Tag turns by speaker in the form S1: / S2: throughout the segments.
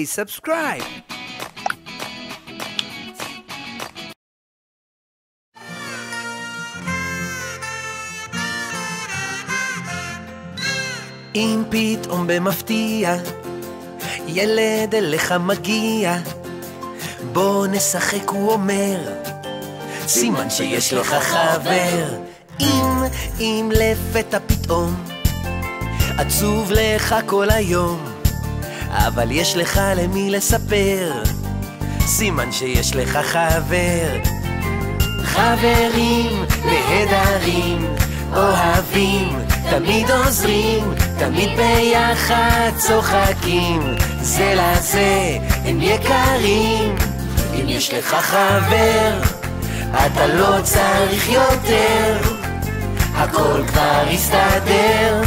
S1: please subscribe. אם פתאום במפתיע ילד אליך מגיע בוא נשחק הוא אומר סימן שיש לך חבר אם, אם לפתע פתאום עצוב לך כל היום אבל יש לך למי לספר. סימן שיש לך חבר. חברים נהדרים אוהבים תמיד עוזרים תמיד ביחד צוחקים. זה לזה הם יקרים. אם יש לך חבר אתה לא צריך יותר. הכל כבר יסתדר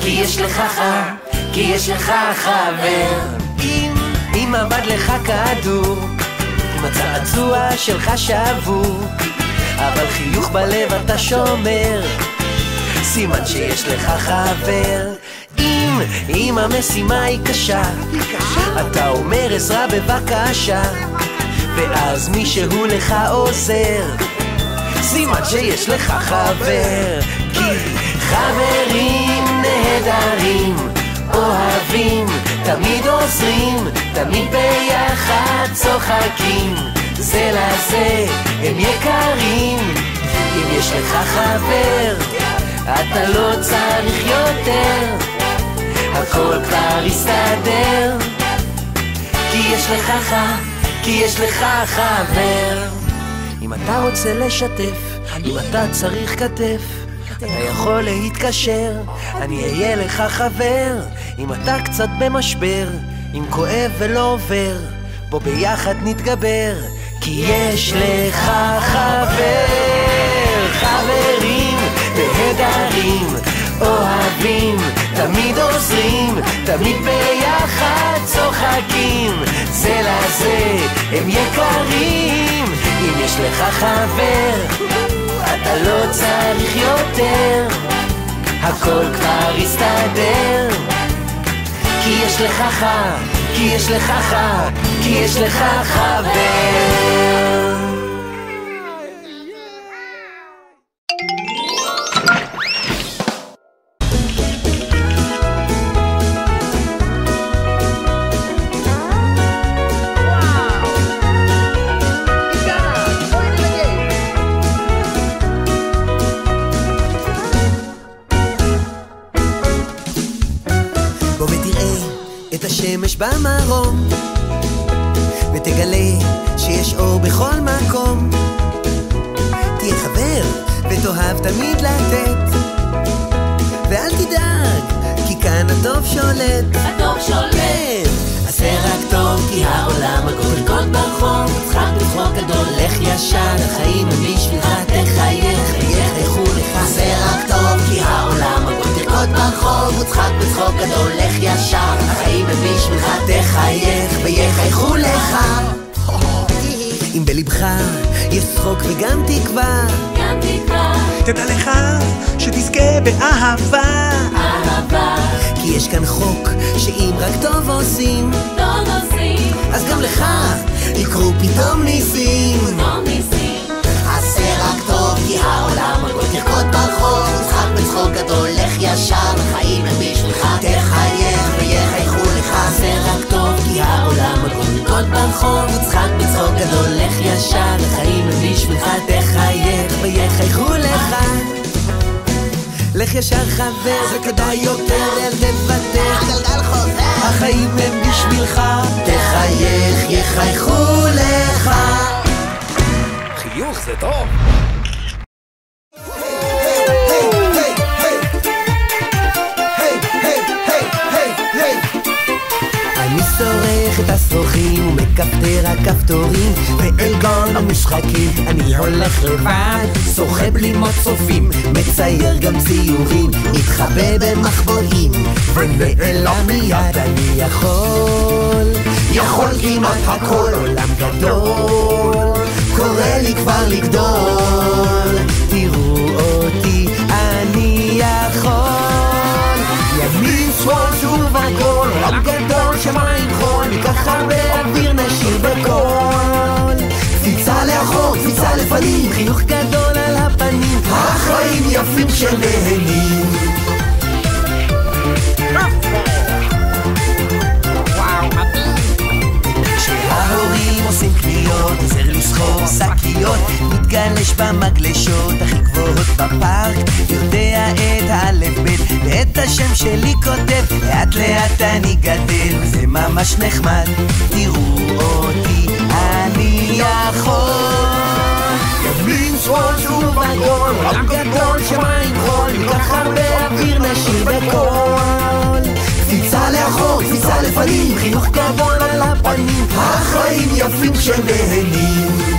S1: כי יש לך ח... כי יש לך חבר. אם, אם עבד לך כדור אם הצעצוע שלך שבור אבל חיוך בלב אתה שומר. סימן שיש לך חבר. אם, אם המשימה היא קשה אתה אומר עזרה בבקשה ואז מישהו לך עוזר. סימן שיש לך חבר כי חברים נהדרים אוהבים, תמיד עוזרים, תמיד ביחד צוחקים. זה לזה הם יקרים. אם יש לך חבר אתה לא צריך יותר. הכל כבר יסתדר כי יש לך ח... כי יש לך חבר. אם אתה רוצה לשתף, אם אתה צריך כתף אתה יכול להתקשר, אני אהיה לך חבר. אם אתה קצת במשבר, אם כואב ולא עובר בוא ביחד נתגבר כי יש לך חבר. חברים נהדרים אוהבים, תמיד עוזרים, תמיד ביחד צוחקים. זה לזה הם יקרים. אם יש לך חבר אתה לא צריך יותר. הכל כבר יסתדר כי יש לך חם, כי יש לך חם, כי יש לך חבר החיים הם בשבילך תחייך ויחייכו לך.
S2: עשה רק טוב כי העולם תרקוד ברחוב. וצחק בצחוק גדול לך ישר החיים הם בשבילך תחייך ויחייכו לך.
S1: לך
S2: ישר
S1: חבר זה כדאי יותר אל תוותר
S2: הגלגל חוזר.
S1: החיים הם בשבילך. תחייך יחייכו לך. חיוך זה טוב השרוכים ומכפתר הכפתורים ואל גן המשחקים אני הולך לבד שוחה בלימות צופים מצייר גם ציורים מתחבא במחבואים ונעלם מיד אני יכול. יכול כמעט הכל עולם גדול קורא לי כבר לגדול. תראו אותי אני יכול. ימין שמאל שוב עגול עולם גדול שמיים חול, ניקח הרבה אוויר, נשאיר בקול. קפיצה לאחור, קפיצה לפנים, חינוך גדול על הפנים,
S2: החיים יפים
S1: שנהנים. עושים קניות, עוזר לסחור שקיות, מתגלש במגלשות הכי גבוהות בפארק, יודע ואת השם שלי כותב, לאט לאט אני גדל, זה ממש נחמד, תראו אותי, אני יכול. ימין.
S2: קפיצה לאחור, קפיצה לפנים
S1: חיוך גדול על הפנים,
S2: החיים יפים כשנהנים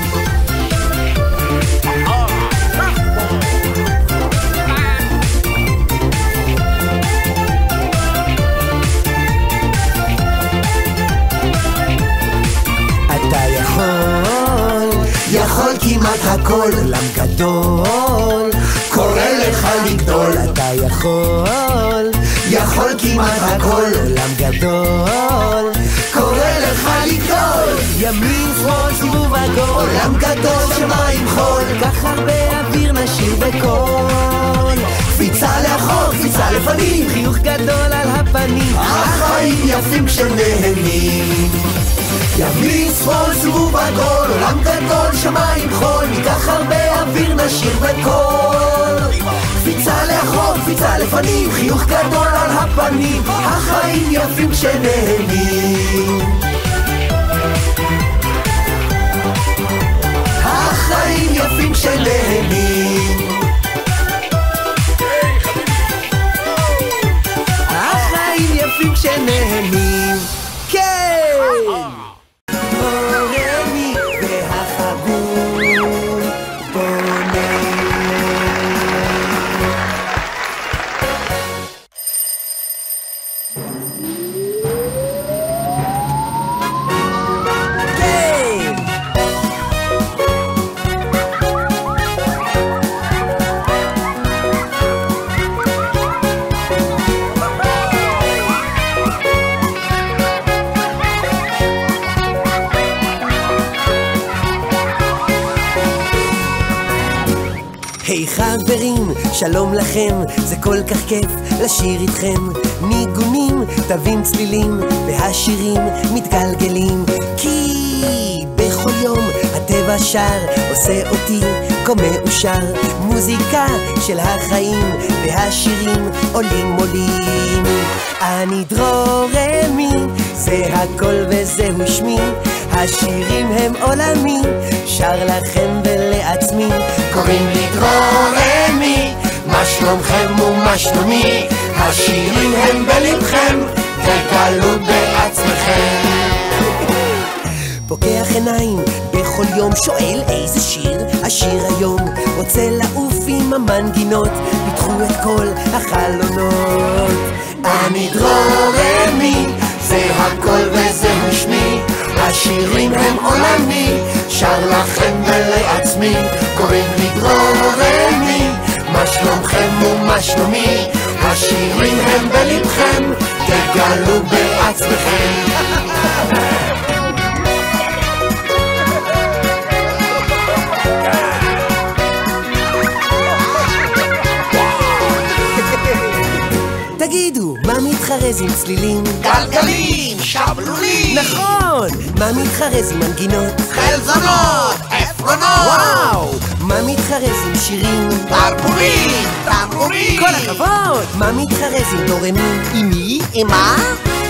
S1: יכול,
S2: יכול כמעט הכל
S1: עולם גדול,
S2: קורא לך לגדול
S1: אתה יכול,
S2: יכול כמעט הכל
S1: עולם גדול,
S2: קורא לך לגדול
S1: ימין שמאל סיבוב עגול,
S2: עולם גדול שמים חול.
S1: קח הרבה אוויר נשיר בקול,
S2: קפיצה לאחור, קפיצה לפנים.
S1: חיוך גדול על הפנים,
S2: החיים יפים כשנהנים. ימין, שמאל, סיבוב עגול, עולם גדול, שמיים חול, ניקח הרבה אוויר, נשיר בקול. קפיצה לאחור, קפיצה לפנים, חיוך גדול על הפנים, החיים יפים כשנהנים. החיים יפים כשנהנים.
S1: החיים יפים כשנהנים, כן! שלום לכם, זה כל כך כיף לשיר איתכם. ניגונים, תווים צלילים, והשירים מתגלגלים. כי בכל יום הטבע שר, עושה אותי כה מאושר. מוזיקה של החיים, והשירים עולים עולים. אני דרורמי, זה הכל וזהו שמי. השירים הם עולמי, שר לכם ולעצמי.
S2: קוראים לי דרורמי, מה שלומכם ומה שלומי? השירים הם בלבכם, תגלו בעצמכם.
S1: פוקח עיניים, בכל יום שואל איזה שיר השיר היום רוצה לעוף עם המנגינות, פיתחו את כל החלונות
S2: אני דרורמי, זה הכל וזהו שמי. השירים הם עולמי, שר לכם ולעצמי. קוראים לי דרורמי, מה שלומכם ומה שלומי? השירים הם בלבכם, תגלו בעצמכם.
S1: תגידו, מה מתחרז עם צלילים?
S2: גלגלים, שבלולים,
S1: נכון! מה מתחרז עם מנגינות?
S2: חלזונות, עפרונות,
S1: וואו! מה מתחרז עם שירים?
S2: ברבורים, תמרורים.
S1: כל הכבוד! מה מתחרז עם דורמי?
S2: עם מי? עם מה?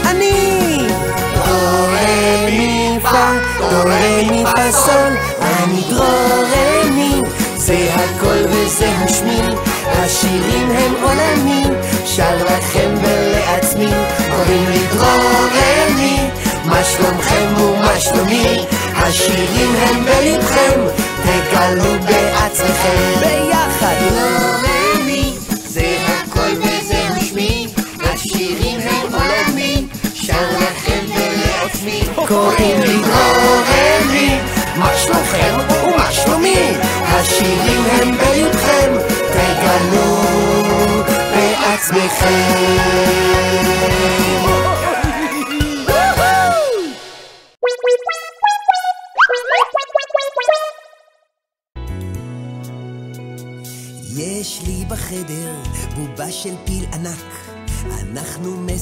S1: אני! דורמי פה, דורמי פה סול, אני דרורמי, זה הכל וזהו שמי, השירים הם עולמי, שר לכם ולעצמי, קוראים לי דרורמי, מה שלומכם ומה שלומי, השירים הם בלבכם, תגלו בעצמכם. ביחד! דרורמי, זה הכל וזהו שמי, השירים הם עולמי, שר לכם ולעצמי, קוראים לי דרורמי, מה שלומכם ומה שלומי, השירים הם בלבכם, תגלו בעצמכם.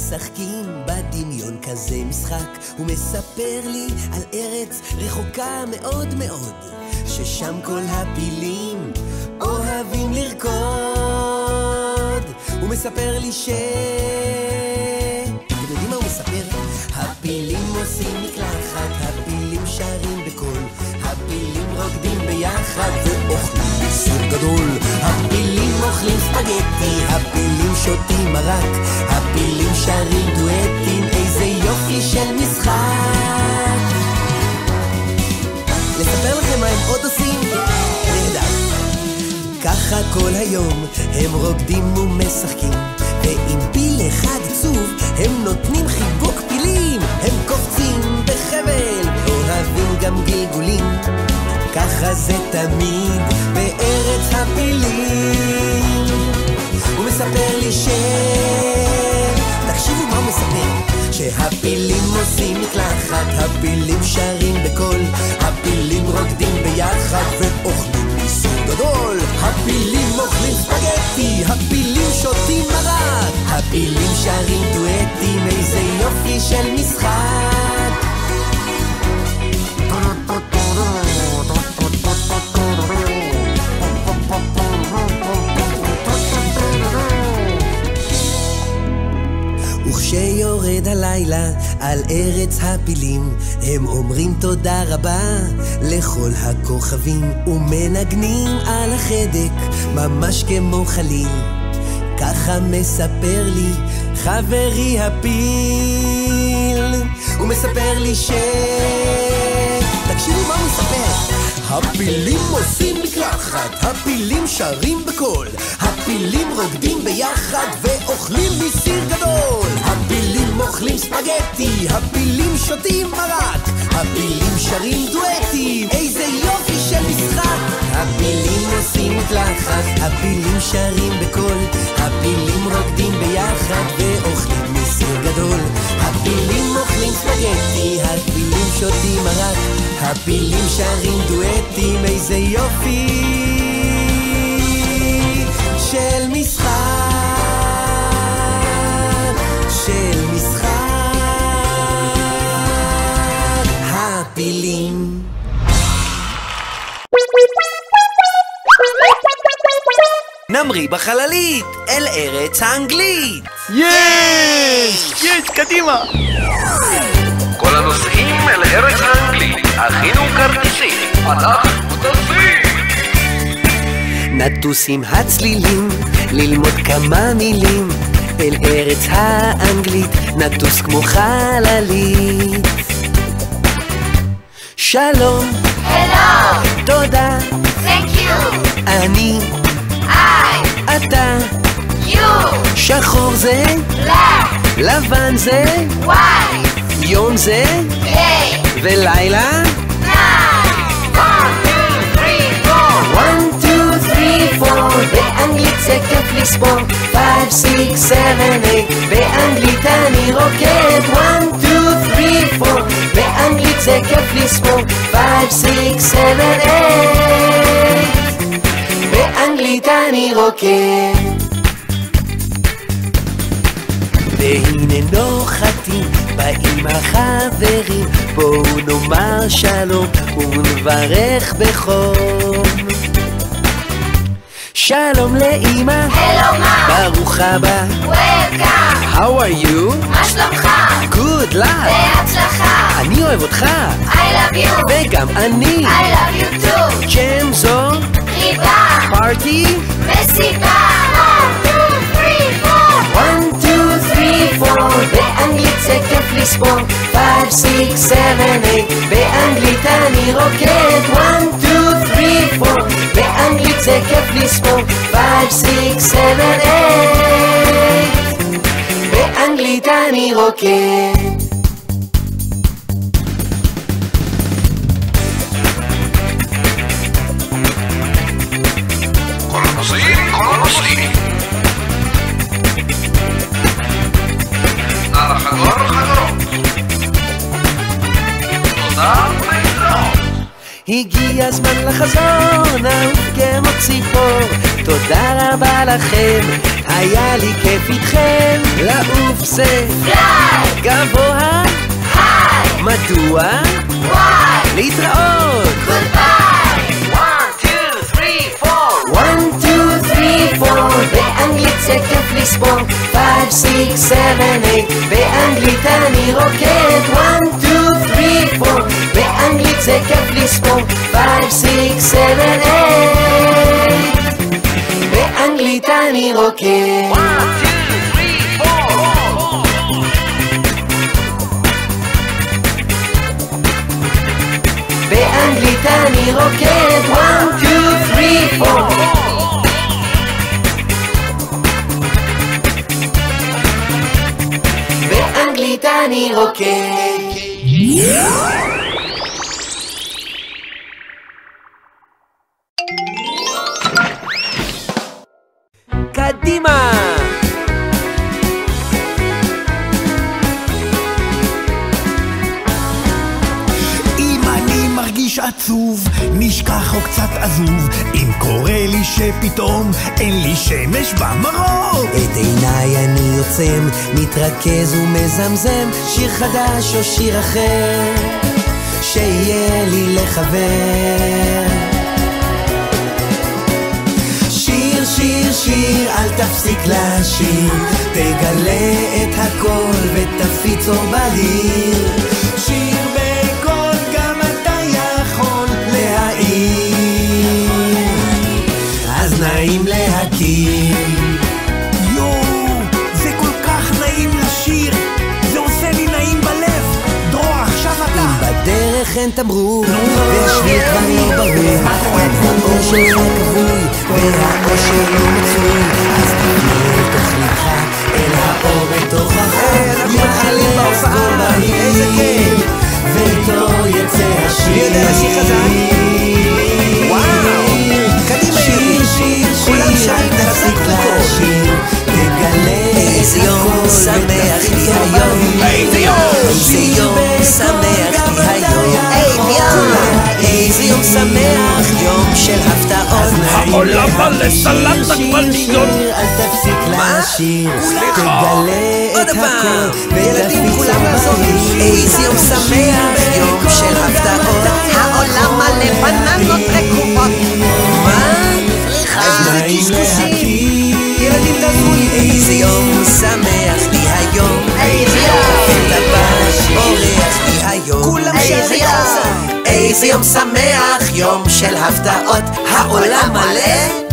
S1: משחקים בדמיון כזה משחק. הוא מספר לי על ארץ רחוקה מאוד מאוד, ששם כל הפילים אוהבים לרקוד. הוא מספר לי ש... אתם יודעים מה הוא מספר? הפילים עושים מקלחת, הפילים שרים בקול, הפילים רוקדים ביחד ואוכלים בסיר גדול. הפילים אוכלים ספגטי, הפילים שותים מרק, הפילים שרים דואטים, איזה יופי של משחק. לספר לכם מה הם עוד עושים? נהדר. ככה כל היום הם רוקדים ומשחקים, ועם פיל אחד עצוב הם נותנים חיבוק פילים, הם קופצים בחבל, אוהבים גם גלגולים. ככה זה תמיד בארץ הפילים. הוא מספר לי ש... תקשיבו מה הוא מספר. שהפילים עושים מקלחת, הפילים שרים בקול, הפילים רוקדים ביחד ואוכלים מסוג גדול. הפילים אוכלים ספגטי, הפילים שותים מרק, הפילים שרים דואטים, איזה יופי של משחק. וכשיורד הלילה על ארץ הפילים, הם אומרים תודה רבה לכל הכוכבים, ומנגנים על החדק ממש כמו חליל. ככה מספר לי חברי הפיל, הוא מספר לי ש... תקשיבו מה הוא מספר. הפילים עושים מקלחת, הפילים שרים בקול, הפילים רוקדים ביחד ואוכלים מסיר גדול. אוכלים ספגטי, הפילים שותים מרק, הפילים שרים דואטים, איזה יופי של משחק. הפילים עושים מקלחת, הפילים שרים בקול, הפילים רוקדים ביחד ואוכלים מסיר גדול. הפילים אוכלים ספגטי, הפילים שותים מרק, הפילים שרים דואטים, איזה יופי של משחק, של הפילים נמריא בחללית, אל ארץ האנגלית.
S3: יש! יש, קדימה!
S4: כל הנוסעים אל ארץ האנגלית, הכינו כרטיסים, אנחנו טסים!
S1: נטוס עם הצלילים, ללמוד כמה מילים. אל ארץ האנגלית, נטוס כמו חללית. שלום,
S5: Hello,
S1: תודה,
S5: thank you,
S1: אני,
S5: I,
S1: אתה,
S5: you,
S1: שחור זה,
S5: black,
S1: לבן זה,
S5: white,
S1: יום זה,
S5: day,
S1: ולילה.
S5: night. One, two, three, four.
S1: 1, 2, 3, 4 באנגלית זה כיף לספור. 5, 6, 7, 8 באנגלית אני רוקד. 1, 2, 3, 4 באנגלית זה כיף לספור. 5, 6, 7, 8 באנגלית אני רוקד. והנה נוחתים, באים החברים, בואו נאמר שלום ונברך בחום. שלום לאמא,
S5: Hello, mom.
S1: ברוך הבא,
S5: Welcome.
S1: How are you?
S5: מה שלומך?
S1: Good luck.
S5: בהצלחה.
S1: אני אוהב אותך,
S5: I love you.
S1: וגם אני.
S5: I love you too.
S1: ג'ם זו,
S5: חיבה.
S1: פארטי,
S5: מסיבה. One, two, three, four.
S1: 1, 2, 3, 4 באנגלית זה כיף לספור 5, 6, 7, 8 באנגלית אני רוקד 1, 2, 3, 4 באנגלית זה כיף לספור. 5, 6, 7, 8 באנגלית אני רוקד הגיע הזמן לחזור, נעוף כמו ציפור. תודה רבה לכם, היה לי כיף איתכם, לעוף זה גבוה,
S5: high,
S1: מדוע? להתראות!
S5: goodbye.
S1: One, two, three, four. באנגלית זה כיף לספור. Five, six, seven, eight. באנגלית אני רוקד. One, two, three, four באנגלית זה כיף לספור. Five, six, seven, eight. באנגלית אני רוקד. באנגלית אני רוקד. One, two, three, four. באנגלית אני רוקד
S6: מרגיש עצוב, נשכח או קצת עזוב, אם קורה לי שפתאום אין לי שמש במרור.
S1: את עיניי אני עוצם, מתרכז ומזמזם, שיר חדש או שיר אחר, שיהיה לי לחבר. שיר, שיר, אל תפסיק לשיר, תגלה את הכל ותפיץ אור בהיר. נעים להכיר.
S6: יואו, זה כל כך נעים לשיר, זה עושה לי נעים בלב. דרור, עכשיו אתה.
S1: בדרך אין תמרור, והשביל כבר לא ברור, האור שלך כבוי, והאושר לא מצוי, אז תפנה אל תוכניתך, אל האור בתוך החור, יעלה בהופעה, איזה כיף, ואיתו יצא השיר. שיר, אל תפסיק לשיר, תגלה איזה יום שמח לי היום, איזה יום, שמח לי היום, איזה יום שמח, יום של הפתעות,
S3: העולם מלא סלט עגבניות.
S1: אל תפסיק לשיר, תגלה את הכל, ילדים כולם לעזור איזה יום שמח, יום של הפתעות, העולם מלא בננות רקובות? אז נעים להכיר, ילדים תעזרו לי, איזה יום שמח לי היום, איזה יום, הבא אורח לי היום, כולם
S5: איזה יום.
S1: איזה יום שמח, יום של הפתעות, העולם מלא.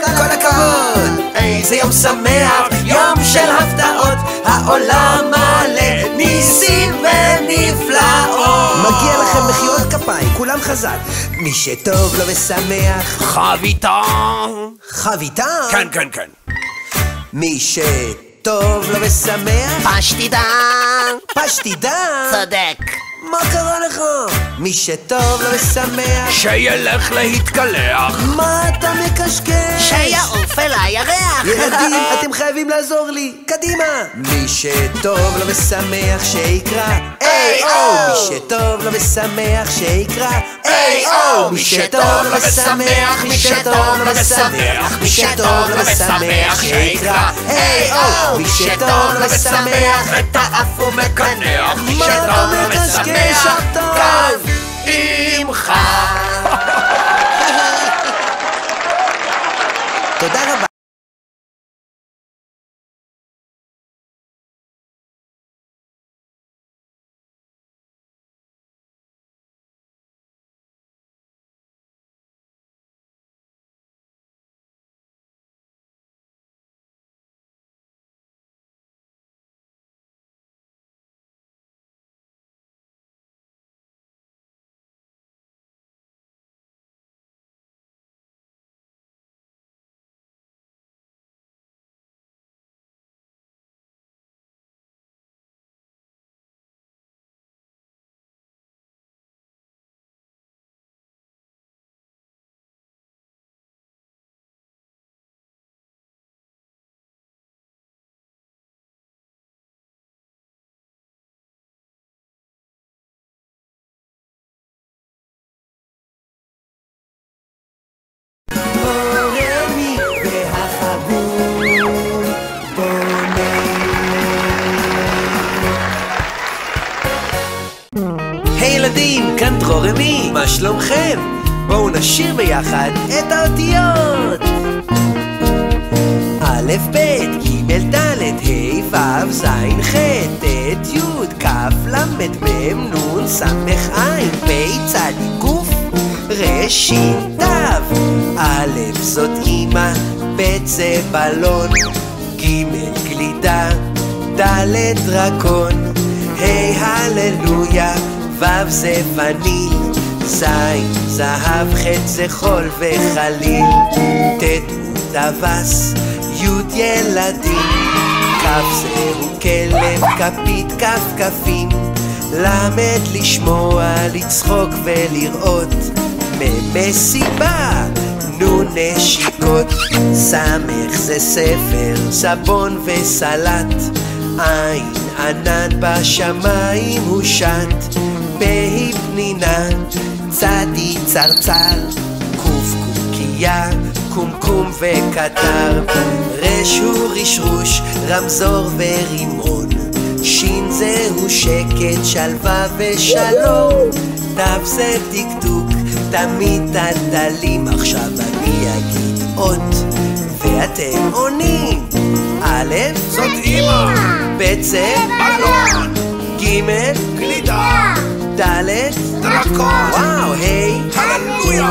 S1: כל הכבוד! איזה יום שמח, יום של הפתעות, העולם מלא ניסים ונפלאות. מגיע לכם מחיאות כפיים, כולם חזק. מי שטוב לו ושמח,
S3: חביתה.
S1: חביתה.
S3: כן, כן, כן.
S1: מי שטוב לו ושמח,
S2: פשטידן,
S1: פשטידה.
S2: צודק.
S1: מה קרה לך? מי שטוב לו ושמח,
S3: שילך להתקלח.
S1: מה אתה מקשקש?
S2: שיעוף אל הירח.
S1: ילדים, אתם חייבים לעזור לי, קדימה! מי שטוב לו ושמח שיקרא איי או! מי שטוב לו ושמח שיקרא איי או! מי שטוב לו ושמח, מי שטוב לו ושמח, מי שטוב לו ושמח שיקרא איי או! מי שטוב לו ושמח,
S3: את האף הוא מקנח. מי
S1: מה אתה
S3: שטוב
S1: מה שלומכם? בואו נשיר ביחד את האותיות! א', ב', ג', ד', ה', ו', ז', ח', ט', י', כ', ל', מ', נ', ס', ע', פ', צ', ק', ר', ש', ת', א', זאת אמא, ב' זה בלון, ג', גלידה, ד', דרקון, ה', הללויה, ו' זה וניל, ז', זהב, ח' זה חול וחליל, ט', טווס, י' ילדים, כ' זהו כלב, כפית, כף כפים, למד לשמוע, לצחוק ולראות, מ' מסיבה, נו נשיקות, ס' זה ספר, סבון וסלט, עין ענן בשמיים הושט, בה' פנינה, צדי צרצר, קוף קוקייה, קומקום וקטר, רש הוא רשרוש, רמזור ורימון, שין זהו שקט, שלווה ושלום, תו זה דקדוק, תמיד טלטלים, עכשיו אני אגיד אות, ואתם עונים. א',
S3: זאת אמא,
S1: ב' זה
S3: בלון,
S1: ג',
S3: גלידה,
S1: ד',
S3: דרקון,
S1: וואו, ה',
S3: הללויה,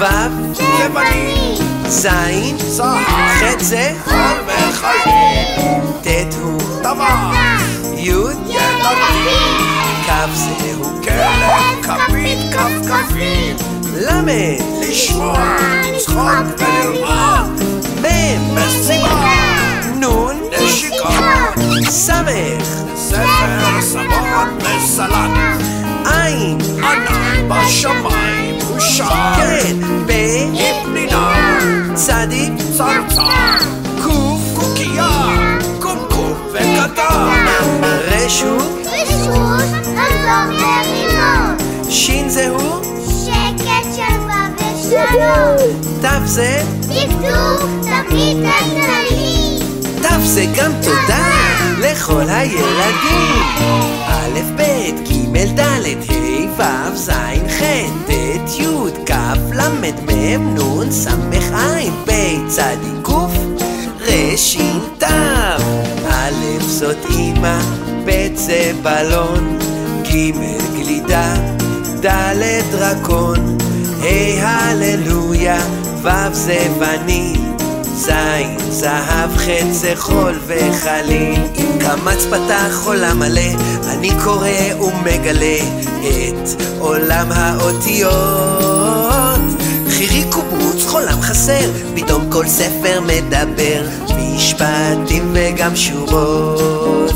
S1: ו',
S3: יווני,
S1: ז', ח' זה.
S3: חול וחליל,
S1: ט' הוא.
S3: טבח,
S1: י',
S3: ילדים,
S1: כ' זהו.
S3: כלב, כפית, כף כפים,
S1: ל',
S3: לשמוע, לצחוק ולראות,
S1: מ',
S3: מסיבה,
S1: נ',
S3: נשיקות,
S1: ס',
S3: ספר, סבון וסלט,
S1: עין,
S3: ענן בשמיים
S1: כן, ב',
S3: עם פנינה,
S1: צדיק,
S3: צרצר,
S1: קוף,
S3: קוקייה, קומקום וקטר,
S1: רשו,
S5: רשות, רמזור ורימון,
S1: שין זהו,
S5: שקט, שלווה ושלום,
S1: ת' זה,
S5: דקדוק, תמיד טלטלי,
S1: ת' זה גם תודה לכל הילדים. א', ב', ד', ה', ו', ז', ח', ט', י', כ', ל', מ', נ', ס', ע', פ', צ', ק', ר', ש', ת'. א', זאת אמא, ב' זה בלון, ג', גלידה, ד', דרקון, ה', הללויה, ו' זה וניל. זין, זהב, חץ, זה חול וחליל. עם קמץ פתח עולם מלא, אני קורא ומגלה את עולם האותיות. חירי קוברוץ, חולם חסר, פתאום כל ספר מדבר, משפטים וגם שורות.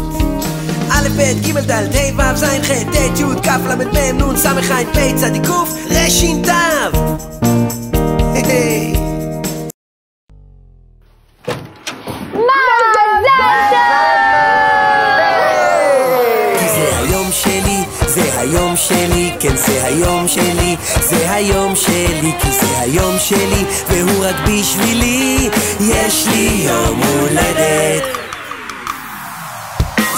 S1: א', ב', ג', ד', ה', ו', ז', ח', ט', י', כ', ל', מ', נ', ס', ע', פ', צ', ק', ר', ת'. כן זה היום שלי, זה היום שלי, כי זה היום שלי, והוא רק בשבילי, יש לי יום הולדת.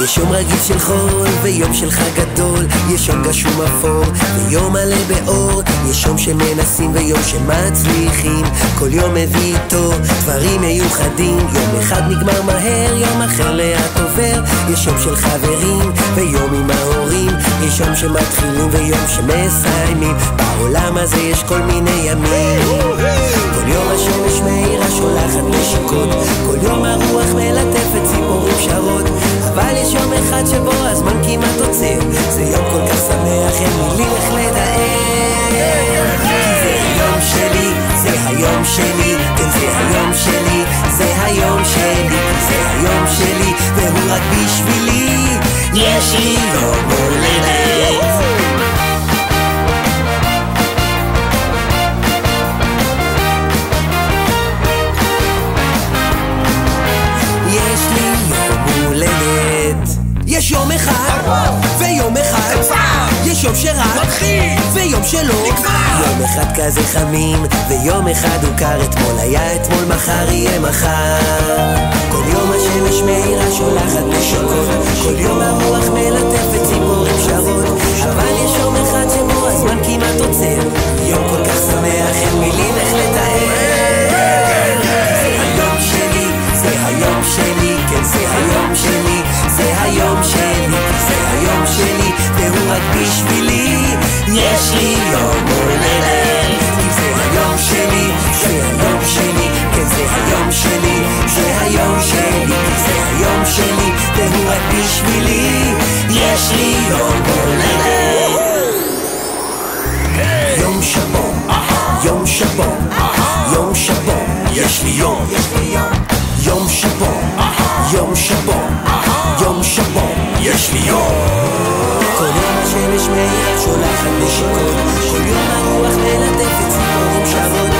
S1: יש יום רגיל של חול ויום של חג גדול. יש יום גשום אפור ויום מלא באור. יש יום שמנסים ויום שמצליחים. כל יום מביא איתו דברים מיוחדים. יום אחד נגמר מהר, יום אחר לאט עובר. יש יום של חברים ויום עם ההורים. יש יום שמתחילים ויום שמסיימים. בעולם הזה יש כל מיני ימים. כל יום השמש מאירה שולחת נשיקות. כל יום הרוח מלטפת ציפורים שרות עוצר זה יום כל כך שמח, אין איך לתאר כי זה היום שלי, זה היום שלי, כן זה היום שלי, זה היום שלי, זה היום שלי, והוא רק בשבילי, יש לי יום הולדת. יש יום שרק מתחיל, ויום שלא נגמר. יום אחד כזה חמים, ויום אחד הוא קר. אתמול היה אתמול, מחר יהיה מחר. כל יום השמש מאירה שולחת נשיקות, כל יום הרוח מלטפת ציפורים שרות. אבל יש יום אחד שבו הזמן כמעט עוצר, יום כל כך שמח, אין מילים איך לתאר. רק בשבילי, יש לי יום הולדת. אם זה היום שלי, שהיום שלי, כן זה היום שלי, שהיום שלי, זה היום שלי, והוא רק בשבילי, יש לי יום הולדת. יום שבו, יום שבו, יום שבו, יש לי יום, יום שבו, יום שבו, יום שבו, יש לי יום. השמש מאיר שולחת נשיקות, כל יום הרוח מלטפת ציפורים שוות,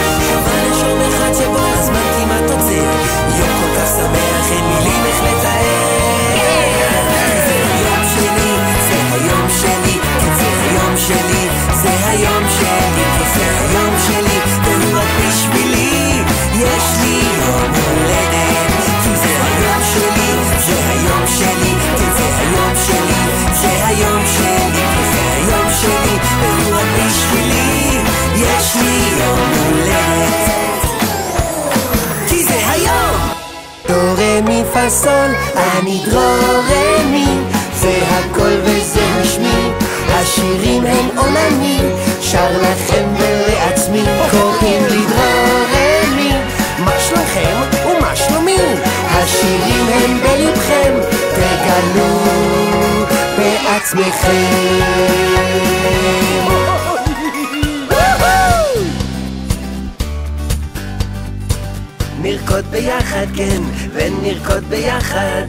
S1: רה מי פה סול, אני דרור רמי, זה הכל וזה משמי, השירים הם עולמי, שר לכם ולעצמי, קוראים לי דרור רמי, מה שלומכם ומה שלומי? השירים הם בלבכם, תגלו בעצמכם. נרקוד ביחד, כן, ונרקוד ביחד.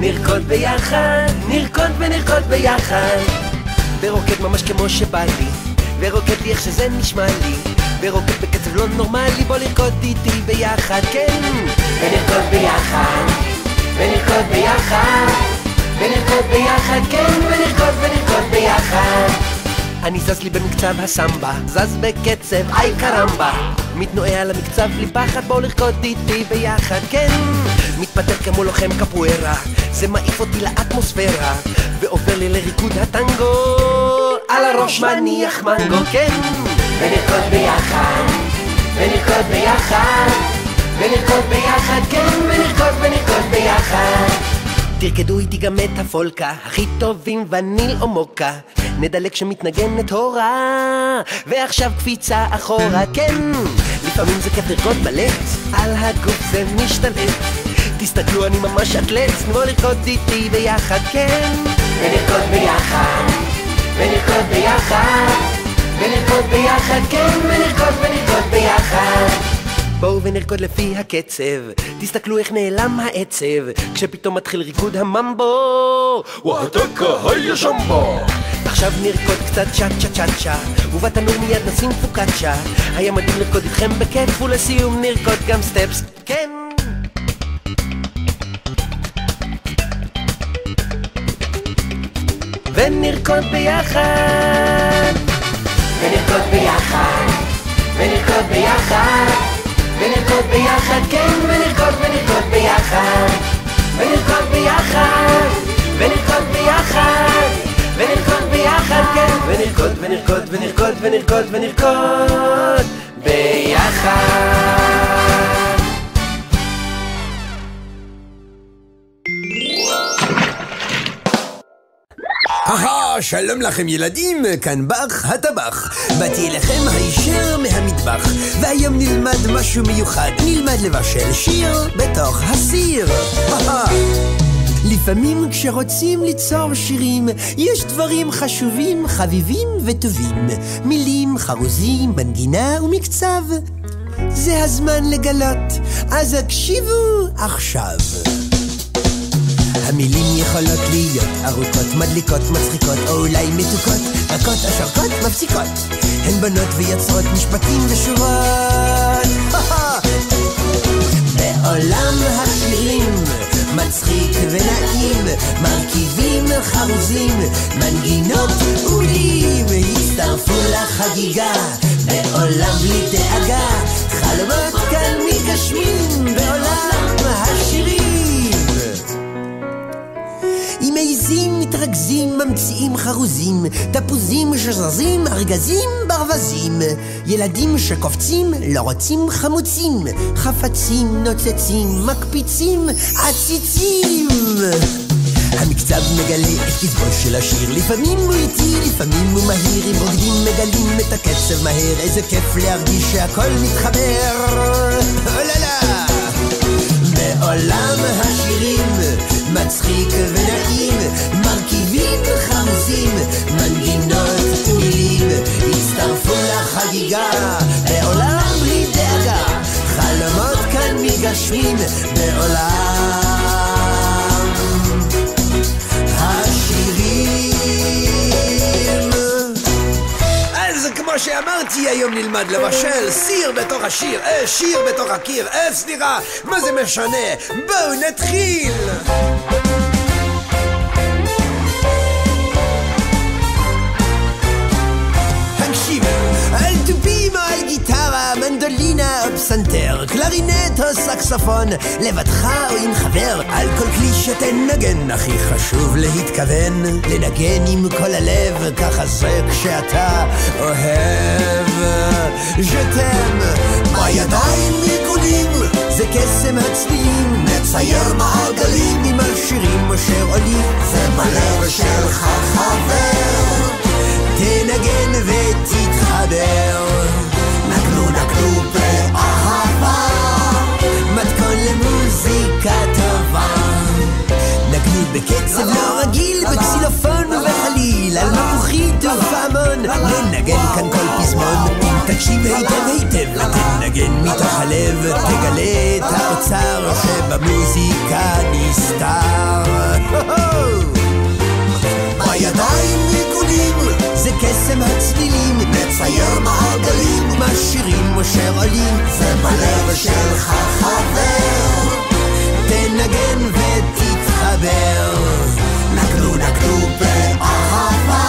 S1: נרקוד ביחד, נרקוד ונרקוד ביחד. ורוקד ממש כמו שבא לי, ורוקד לי איך שזה נשמע לי, ורוקד בקצב לא נורמלי, בוא לרקוד איתי ביחד, כן. ונרקוד ביחד, ונרקוד ביחד, ונרקוד ביחד, כן, ונרקוד ונרקוד ביחד. אני זז לי במקצב הסמבה, זז בקצב איי קרמבה. מתנועה על המקצב בלי פחד, בואו לרקוד איתי ביחד, כן. מתפטר כמו לוחם קפוארה, זה מעיף אותי לאטמוספירה ועובר לי לריקוד הטנגו. על הראש מניח מנגו, כן. ונרקוד ביחד, ונרקוד ביחד ונרקוד ביחד, כן. ונרקוד ונרקוד ביחד. תרקדו איתי גם את הפולקה, הכי טובים וניל או מוקה. נדלק שמתנגנת הורה, ועכשיו קפיצה אחורה, כן. לפעמים זה כיף לרקוד בלט, על הגוף זה משתלט. תסתכלו, אני ממש אתלט, תנו לרקוד איתי ביחד, כן. ונרקוד ביחד, ונרקוד ביחד, ונרקוד ביחד, כן, ונרקוד ונרקוד ביחד. בואו ונרקוד לפי הקצב, תסתכלו איך נעלם העצב, כשפתאום מתחיל ריקוד הממבו.
S3: וואטקה היה שמבו
S1: עכשיו נרקוד קצת צ'ה צ'ה צ'ה צ'ה, ובתנור מיד נשים פוקאצ'ה. היה מדהים לרקוד איתכם בכיף, ולסיום נרקוד גם סטפס, כן. ונרקוד ביחד, ונרקוד ביחד, ונרקוד ביחד, ונרקוד ביחד, כן, ונרקוד ונרקוד ביחד, ונרקוד ביחד, ונרקוד ביחד, ונרקוד ביחד, כן, ונרקוד ונרקוד ונרקוד ונרקוד ונרקוד ביחד.
S6: שלום לכם ילדים, כאן בח הטבח. באתי אליכם הישר מהמטבח, והיום נלמד משהו מיוחד, נלמד לבשל שיר בתוך הסיר. לפעמים כשרוצים ליצור שירים, יש דברים חשובים, חביבים וטובים. מילים, חרוזים, מנגינה ומקצב. זה הזמן לגלות, אז הקשיבו עכשיו. המילים יכולות להיות ארוכות, מדליקות, מצחיקות, או אולי מתוקות, רכות, השרקות, מפסיקות. הן בנות ויוצרות משפטים ושורות. בעולם השירים מצחיק מרכיבים חרוזים, מנגינות עולים, הצטרפו לחגיגה, בעולם בלי דאגה, חלומות כאן מתגשמים, בעולם השירים. עם עזים מתרכזים, ממציאים חרוזים, תפוזים שזזים, ארגזים ברווזים. ילדים שקופצים, לא רוצים חמוצים, חפצים נוצצים, מקפיצים, עציצים. המקצב מגלה את קצבו של השיר, לפעמים הוא איטי, לפעמים הוא מהיר, אם רוקדים מגלים את הקצב מהר, איזה כיף להרגיש שהכל מתחבר. אוללה! בעולם השירים מצחיק ונעים, מרכיבים חמוסים, מנגינות ומילים, הצטרפו לחגיגה, בעולם בלי דאגה, חלומות נושמים בעולם שאמרתי, היום נלמד לבשל סיר בתוך השיר, אה, שיר בתוך הקיר, אה, סליחה, מה זה משנה? בואו נתחיל! פסנתר, קלרינט או סקסופון, לבדך או עם חבר, על כל כלי שתנגן, הכי חשוב להתכוון, לנגן עם כל הלב, ככה זה כשאתה אוהב. ז'תם, בידיים ניגונים, זה קסם הצלילים, נצייר מעגלים עם השירים אשר עולים, זה בלב שלך חבר. תנגן ותתחבר. בקצב לא רגיל, בקסילופון ובחליל, על מפוחית ופעמון, ננגן כאן כל פזמון. תקשיב היטב היטב, ותנגן מתוך הלב, תגלה את האוצר שבמוזיקה נסתר. בידיים ניגונים, זה קסם הצלילים, נצייר מעגלים, מהשירים אשר עולים, זה בלב שלך חבר, תנגן ותתחבר, נגנו נגנו באהבה,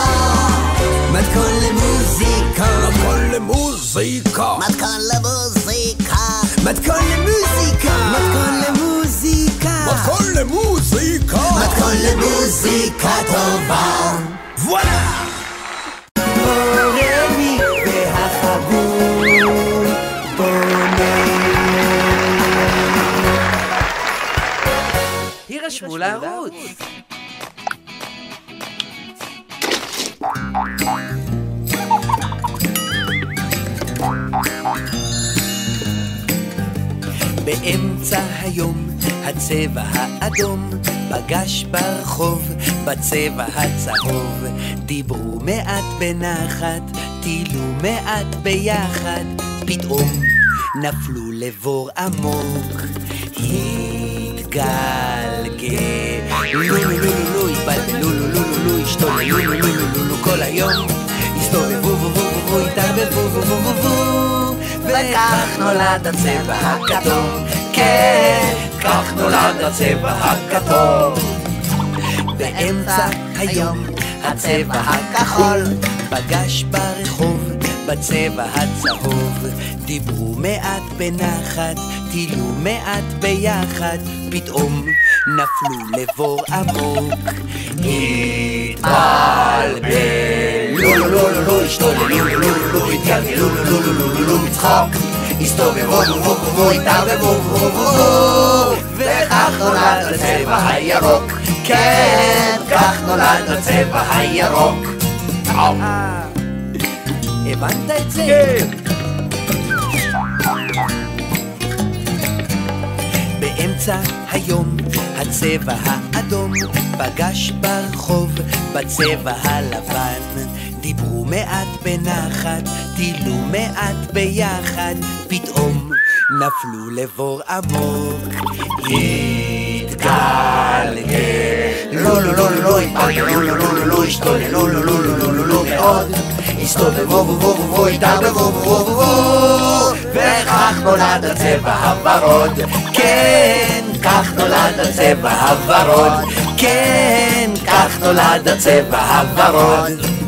S6: מתכון למוזיקה, מתכון למוזיקה,
S2: מתכון למוזיקה.
S6: מתכון למוזיקה, מתכון למוזיקה, מתכון למוזיקה,
S2: מתכון למוזיקה טובה.
S6: וואלה!
S1: הירשמו לערוץ באמצע היום הצבע האדום פגש ברחוב בצבע הצהוב. דיברו מעט בנחת, טילו מעט ביחד. פתאום נפלו לבור עמוק התגלגל לולו לולו לולו התבלבלו לולו לולו השתוללו לולו לולו כל היום הסתובבו וו וו וו התערבבו וו וו וו וו וכך נולד הצבע הכתום כן, כך נולד הצבע הכתום באמצע היום הצבע הכחול פגש ברחוב בצבע הצהוב דיברו מעט בנחת, טילו מעט ביחד פתאום נפלו לבור עמוק התבלבלו לא לא לא לא לא השתוללו לא לא לא לא התגלגלו לא לא לא לא לא מצחוק הסתובבו וו וו התערבבו וו וו וכך נולד הצבע הירוק כן, כך נולד הצבע הירוק הבנת את זה? כן. באמצע היום הצבע האדום פגש ברחוב בצבע הלבן דיברו מעט בנחת, טילו מעט ביחד פתאום נפלו לבור עמוק התגלגל לא לא לא לא התפלגלו לא לא לא לא השתוללו לא לא לא לא לא לא מאוד הסתובבו וו וו התערבבו וו וו וכך נולד הצבע הוורוד כן כך נולד הצבע הוורוד. כן כך נולד הצבע הוורוד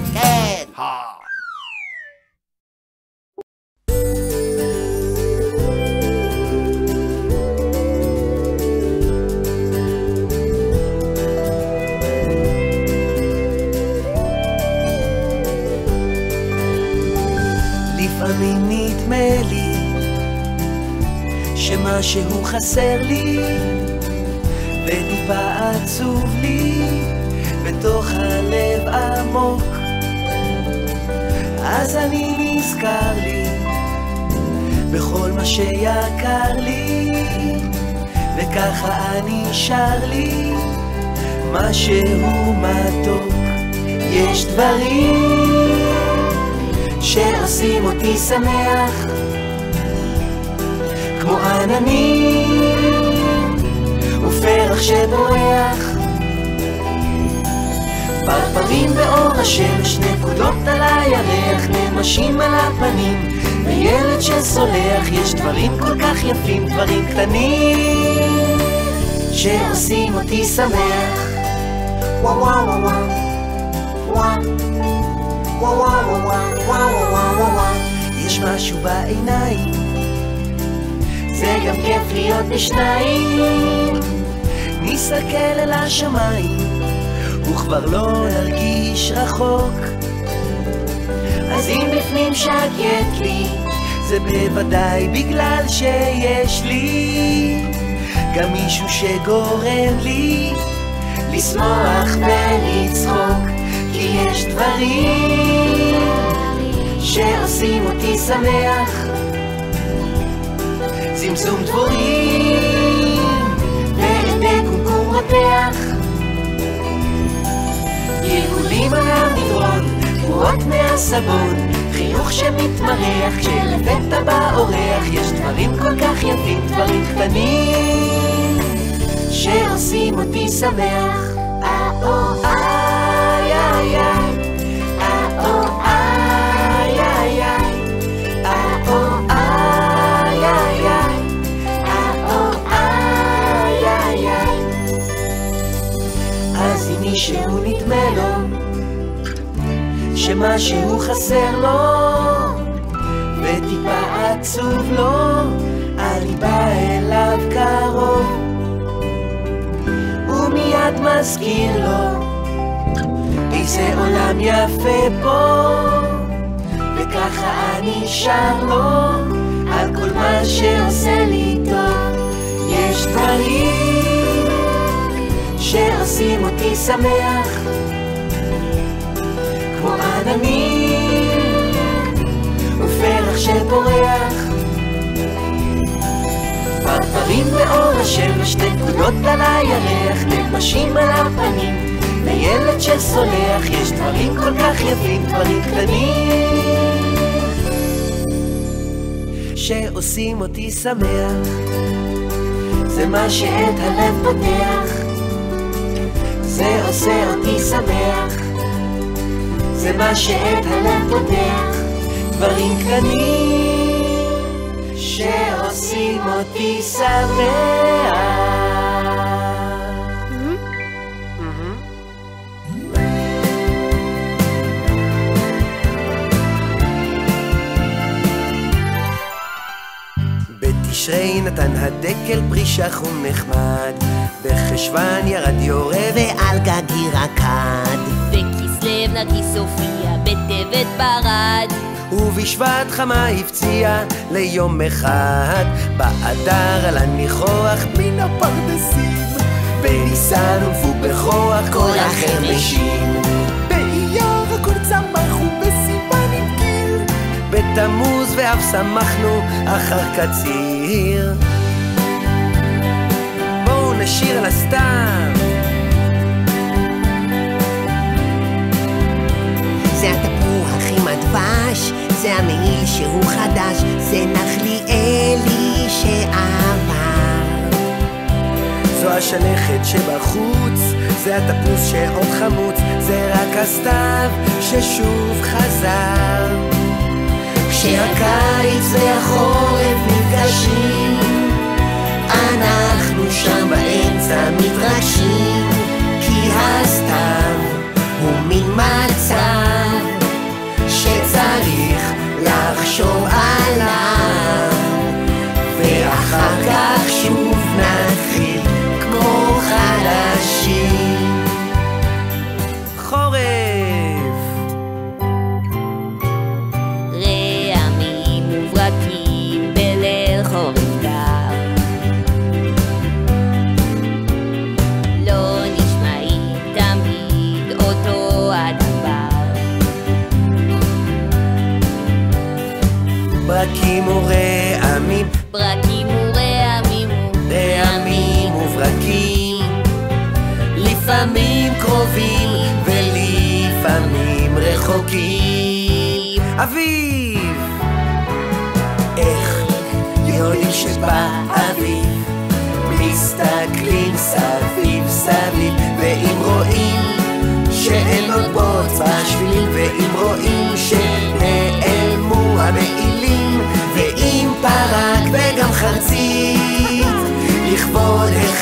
S1: שמשהו חסר לי וטיפה עצוב לי בתוך הלב עמוק. אז אני נזכר לי בכל מה שיקר לי וככה אני שר לי משהו מתוק. יש דברים שעושים אותי שמח כמו עננים פרח שבורח פרפרים באור השמש, נקודות על הירח, נמשים על הפנים, וילד שסולח, יש דברים כל כך יפים, דברים קטנים, שעושים אותי שמח. וואו וואו וואו וואו וואו וואו וואו וואו וואו וואו יש משהו בעיניים, זה גם כיף להיות בשניים, נסתכל אל השמיים. וכבר לא נרגיש רחוק. אז אם בפנים שקט לי, זה בוודאי בגלל שיש לי גם מישהו שגורם לי לשמוח ולצחוק, כי יש דברים שעושים אותי שמח. צמצום דבורים. ועדי קומקום רותח גלגולים על המדרון, תמורות מהסבון, חיוך שמתמרח כשלפתע בא אורח, יש דברים כל כך יפים, דברים קטנים, שעושים אותי שמח. אז אם מישהו נדמה לו שמשהו חסר לו וטיפה עצוב לו, אני בא אליו קרוב. ומיד מזכיר לו איזה עולם יפה פה וככה אני שר לו על כל מה שעושה לי טוב. יש דברים שעושים אותי שמח כמו עננים ופרח שפורח פרפרים באור השמש, נקודות על הירח, נמשים על הפנים. וילד שסולח, יש דברים כל כך יפים, דברים קטנים. שעושים אותי שמח זה מה שאת הלב פותח זה עושה אותי שמח. זה מה שאת הלב פותח. דברים קטנים שעושים אותי שמח. בתשרי נתן הדקל פרי שחום נחמד בחשוון ירד יורה
S2: ועל גגי רקד
S7: בכסלו נרקיס הופיע, בטבת ברד.
S1: ובשבט חמה הפציע ליום אחד. באדר על הניחוח מן הפרדסים בניסן הונפו בכוח כל החרמשים באייר הכל צמח ובסיוון הבקיר בתמוז ואף שמחנו אחר קציר נשיר על הסתיו
S2: זה התפוח עם הדבש, זה המעיל שהוא חדש, זה נחליאלי שעבר.
S1: זו השלכת שבחוץ, זה התפוס שעוד חמוץ, זה רק הסתיו ששוב חזר.
S2: כשהקיץ והחורף נפגשים, אנחנו שם באמצע מתרגשים, כי הסתיו הוא מין מצב שצריך לחשוב עליו, ואחר כך
S7: מורה עמים.
S1: ברקים ורעמים רעמים וברקים. לפעמים קרובים ולפעמים רחוקים. אביב! איך יודעים שבא אביב מסתכלים סביב סביב ואם רואים שאין עוד בוץ בשבילים ואם רואים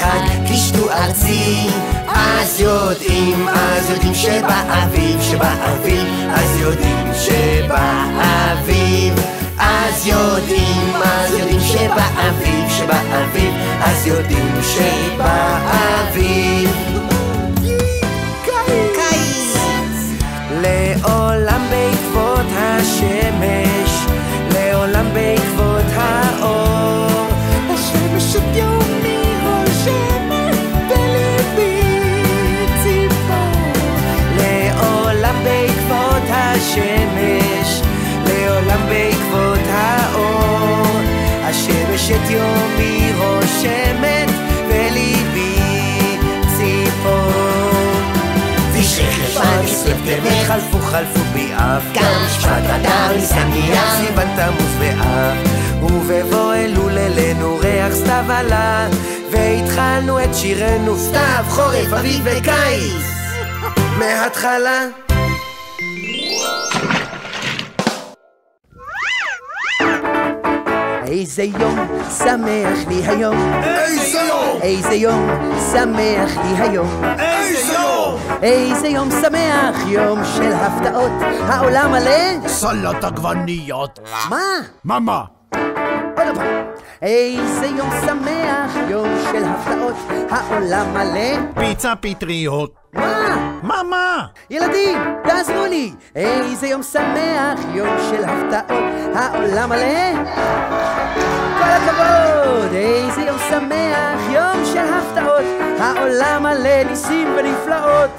S1: החג קישטו ארצי אז יודעים, אז יודעים שבאביב, שבאביב. אז יודעים שבאביב. אז יודעים, אז יודעים שבאביב, שבאביב. אז יודעים שבאביב. לעולם בעקבות השמש לעולם בעקבות השמש את יומי רושמת בליבי ציפור.
S2: ושחרפן ספטמבר
S1: חלפו חלפו באב
S2: גם שפת אדר ניסן נייר
S1: סיוון תמוז באב ובבוא אלול אלינו ריח סתיו עלה והתחלנו את שירנו. סתיו, חורף, אביב וקיץ. מההתחלה איזה יום שמח לי היום
S3: איזה יום!
S1: איזה יום שמח לי היום
S3: איזה יום!
S1: איזה יום שמח, יום של הפתעות העולם מלא
S3: סלט עגבניות.
S1: מה?
S3: מה מה?
S1: עוד פעם. איזה יום שמח, יום של הפתעות, העולם מלא.
S3: פיצה פטריות.
S1: מה?
S3: מה מה?
S1: ילדים, תעזרו לי. איזה יום שמח, יום של הפתעות, העולם מלא. כל הכבוד. איזה יום שמח, יום של הפתעות, העולם מלא ניסים ונפלאות.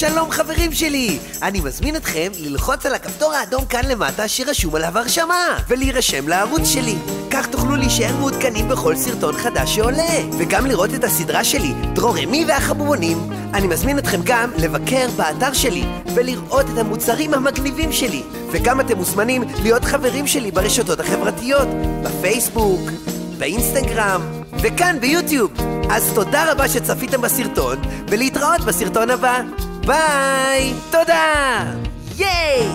S1: שלום חברים שלי! אני מזמין אתכם ללחוץ על הכפתור האדום כאן למטה שרשום עליו הרשמה ולהירשם לערוץ שלי. כך תוכלו להישאר מעודכנים בכל סרטון חדש שעולה וגם לראות את הסדרה שלי, דרורמי והחבובונים אני מזמין אתכם גם לבקר באתר שלי ולראות את המוצרים המגניבים שלי. וגם אתם מוזמנים להיות חברים שלי ברשתות החברתיות בפייסבוק, באינסטגרם וכאן ביוטיוב. אז תודה רבה שצפיתם בסרטון ולהתראות בסרטון הבא ביי! תודה! ייי!